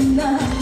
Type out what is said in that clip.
night.